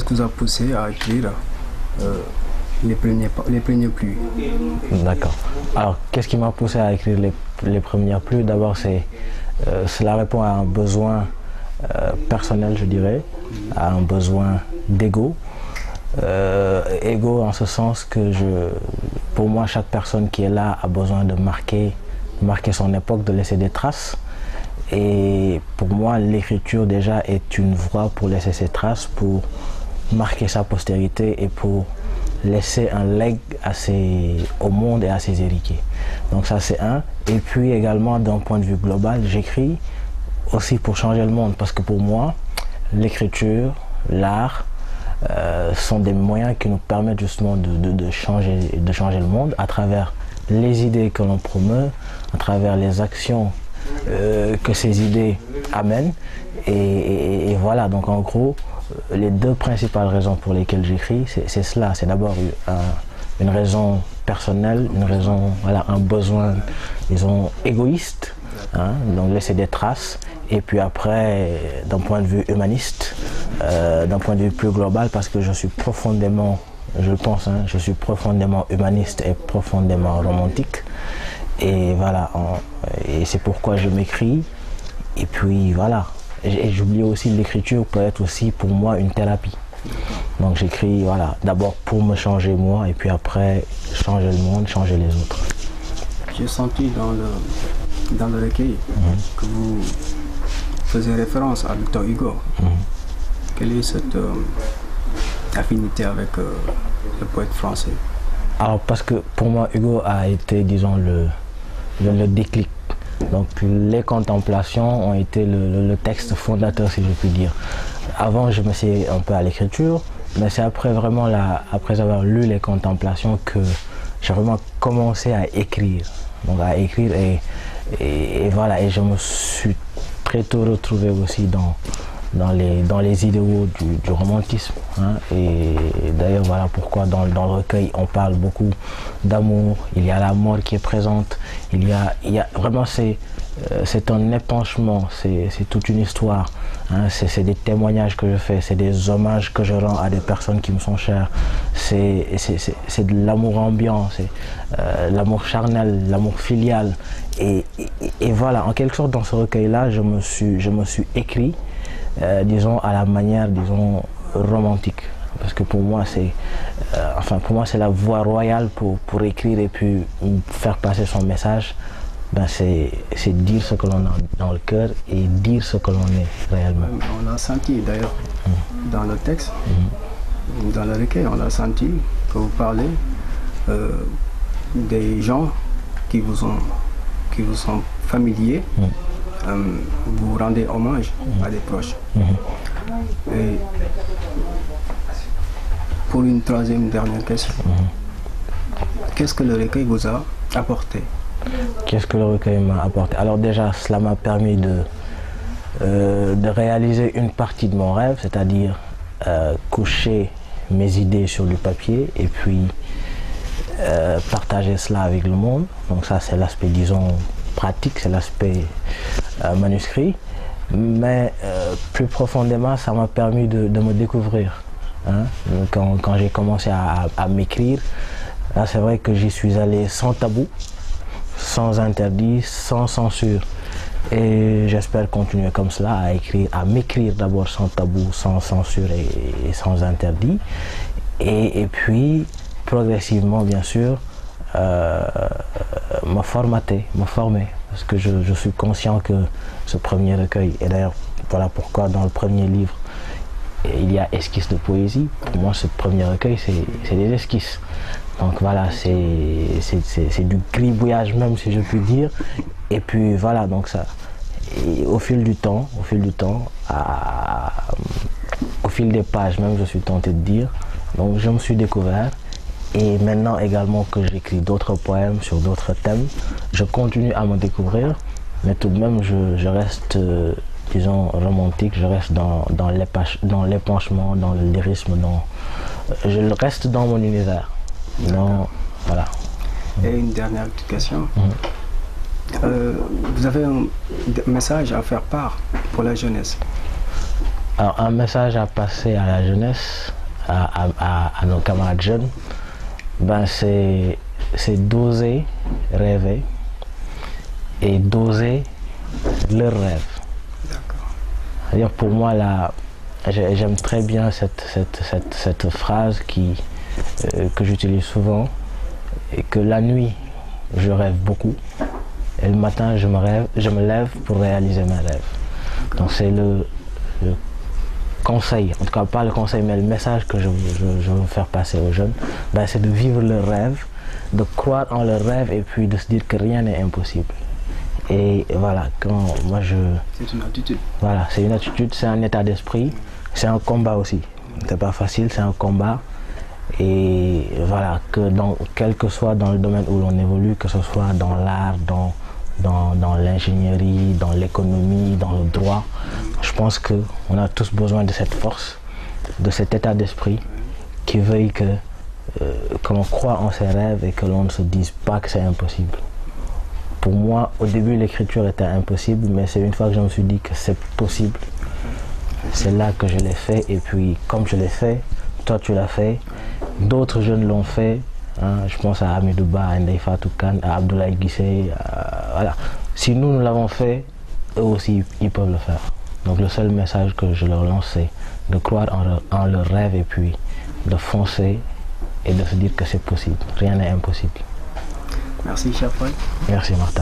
qu'est-ce qui vous a poussé à écrire euh, les, premiers, les premiers pluies? D'accord. Alors, qu'est-ce qui m'a poussé à écrire les, les premières pluies? D'abord, c'est euh, cela répond à un besoin euh, personnel, je dirais, à un besoin d'ego. Euh, ego en ce sens que je, pour moi, chaque personne qui est là a besoin de marquer, marquer son époque, de laisser des traces. Et pour moi, l'écriture déjà est une voie pour laisser ses traces, pour marquer sa postérité et pour laisser un leg au monde et à ses héritiers. Donc ça c'est un. Et puis également d'un point de vue global, j'écris aussi pour changer le monde parce que pour moi, l'écriture, l'art, euh, sont des moyens qui nous permettent justement de, changer, de changer le monde à travers les idées que l'on promeut, à travers les actions euh, que ces idées amènent. Et, voilà, donc en gros, les deux principales raisons pour lesquelles j'écris, c'est cela. C'est d'abord une raison personnelle, une raison, voilà, un besoin, disons, égoïste, hein, donc laisser des traces. Et puis après, d'un point de vue humaniste, euh, d'un point de vue plus global, parce que je suis profondément, je pense, hein, je suis profondément humaniste et profondément romantique. Et voilà, et c'est pourquoi je m'écris. Et puis voilà, et j'oublie aussi l'écriture peut être aussi pour moi une thérapie. Donc j'écris, voilà, d'abord pour me changer moi et puis après changer le monde, changer les autres. J'ai senti dans le, dans le recueil mhm. que vous faisiez référence à Victor Hugo. Mhm. Quelle est cette euh, affinité avec euh, le poète français? Alors parce que pour moi Hugo a été, disons, le, le, déclic. Donc les contemplations ont été le, texte fondateur, si je puis dire. Avant, je me suis un peu à l'écriture, mais c'est après vraiment après avoir lu les contemplations que j'ai vraiment commencé à écrire. Donc à écrire et, et, voilà, et je me suis très tôt retrouvé aussi dans, dans les, dans les idéaux du, romantisme. Hein. Et, d'ailleurs, voilà pourquoi dans, dans, le recueil, on parle beaucoup d'amour, il y a la mort qui est présente, il y a, il y a vraiment c'est euh, un épanchement, c'est toute une histoire. Hein. C'est des témoignages que je fais, c'est des hommages que je rends à des personnes qui me sont chères. C'est de l'amour ambiant, c'est euh, l'amour charnel, l'amour filial. Et, et, voilà, en quelque sorte, dans ce recueil-là, je, me suis, je me suis écrit, euh, disons, à la manière, disons, romantique. Parce que pour moi, c'est enfin, pour moi, c'est la voie royale pour, pour écrire et puis faire passer son message ben c'est dire ce que l'on a dans le cœur et dire ce que l'on est réellement. On a senti d'ailleurs mm. dans le texte, mm. dans le recueil, on a senti que vous parlez euh, des gens qui vous, ont, qui vous sont familiers, mm. Euh, vous rendez hommage à des proches. Mm-hmm. Et pour une troisième dernière question, mm-hmm. qu'est-ce que le recueil vous a apporté? Qu'est-ce que le recueil m'a apporté? Alors déjà, cela m'a permis de, euh, de réaliser une partie de mon rêve, c'est-à-dire euh, coucher mes idées sur du papier et puis euh, partager cela avec le monde. Donc ça, c'est l'aspect, disons, pratique, c'est l'aspect manuscrit. Mais plus profondément, ça m'a permis de, me découvrir. Hein. Quand, j'ai commencé à, à m'écrire, là, c'est vrai que j'y suis allé sans tabou sans interdit, sans censure. Et j'espère continuer comme cela, à écrire, à m'écrire d'abord sans tabou, sans censure et, sans interdit. Et, puis, progressivement, bien sûr, euh, me formater, me former. Parce que je, suis conscient que ce premier recueil, et d'ailleurs, voilà pourquoi dans le premier livre, il y a esquisse de poésie. Pour moi, ce premier recueil, c'est des esquisses. Donc voilà, c'est du gribouillage même, si je puis dire. Et puis voilà, donc ça. au fil du temps, au fil du temps, au fil des pages même, je suis tenté de dire. Donc je me suis découvert. Et maintenant également que j'écris d'autres poèmes sur d'autres thèmes, je continue à me découvrir. Mais tout de même, je, reste, euh, disons, romantique, je reste dans, dans l'épanchement, dans le lyrisme, dans, je reste dans mon univers. Non, voilà. Et une dernière question. Mm. Euh, vous avez un message à faire part pour la jeunesse Alors, un message à passer à la jeunesse, à, à- à nos camarades jeunes, ben c'est d'oser rêver et d'oser leur rêve. D'accord. C'est-à-dire pour moi, là, j'ai- j'aime très bien cette, cette, cette, cette phrase qui, euh, que j'utilise souvent, et que la nuit, je rêve beaucoup, et le matin, je me, rêve, je me lève pour réaliser mes rêves. Donc c'est le, le conseil, en tout cas pas le conseil, mais le message que je, je- je veux faire passer aux jeunes, ben, c'est de vivre leurs rêves, de croire en leurs rêves et puis de se dire que rien n'est impossible. Et voilà, quand moi je, C'est une attitude. voilà, c'est une attitude, c'est un état d'esprit, c'est un combat aussi. C'est pas facile, c'est un combat. Et voilà, que dans, quel que soit dans le domaine où l'on évolue, que ce soit dans l'art, dans, dans, dans l'ingénierie, dans l'économie, dans le droit, je pense qu'on a tous besoin de cette force, de cet état d'esprit qui veuille que, euh, que l'on croit en ses rêves et que l'on ne se dise pas que c'est impossible. Pour moi, au début, l'écriture était impossible, mais c'est une fois que je me suis dit que c'est possible, c'est là que je l'ai fait. Et puis, comme je l'ai fait, toi tu l'as fait, d'autres jeunes l'ont fait. hein, je pense à Amidou Ba, à Ndeye Fatou Kane, à Abdoulaye Guissé. voilà. Si nous, nous l'avons fait, eux aussi, ils peuvent le faire. Donc, le seul message que je leur lance, c'est de croire en leur, en leur rêve et puis de foncer et de se dire que c'est possible. Rien n'est impossible. Merci, cher Paul. Merci, Martha.